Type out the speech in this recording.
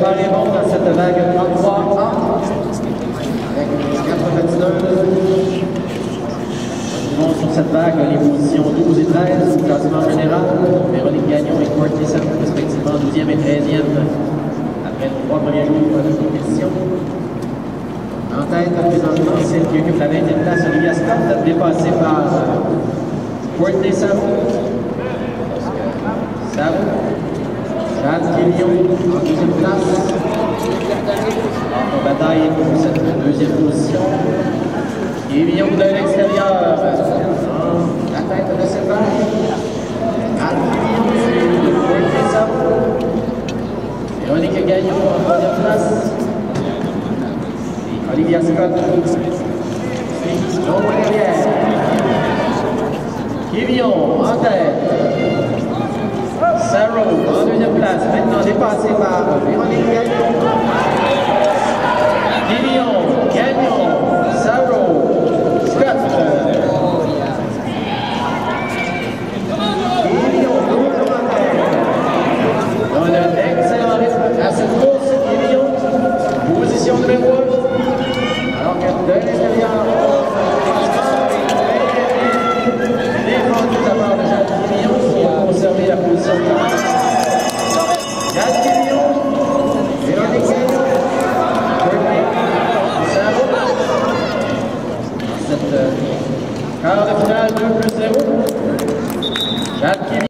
Paul Lémon dans cette vague 33 ans avec les 92. Bon, sur cette vague, les positions 12 et 13 au classement général, Véronique Gagnon et Courtney Sutton respectivement 12e et 13e après les trois premiers jours de compétition. En tête, présentement, celle qui occupe la 20e place, Olivia Scott, dépassée par Courtney Sutton. Jeanne Quillion en deuxième place. En bataille pour cette deuxième position. Quillion de l'extérieur. La tête de cette vague. Jeanne Quillion de. Véronique Gagnon en troisième place. Olivia Scott. Long derrière. Kivion en tête. Place. Maintenant dépassé par. Quart de finale 2 plus 0.